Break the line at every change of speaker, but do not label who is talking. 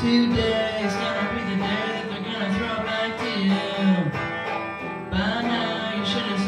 Today is gonna be the day that they're gonna throw back to you. By now you should have.